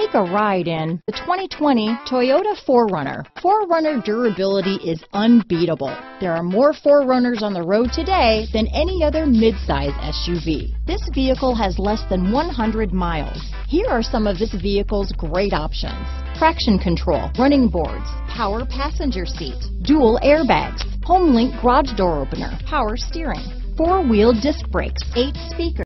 Take a ride in the 2020 Toyota 4Runner. 4Runner durability is unbeatable. There are more 4Runners on the road today than any other midsize SUV. This vehicle has less than 100 miles. Here are some of this vehicle's great options. Traction control, running boards, power passenger seat, dual airbags, HomeLink garage door opener, power steering, four-wheel disc brakes, eight speakers,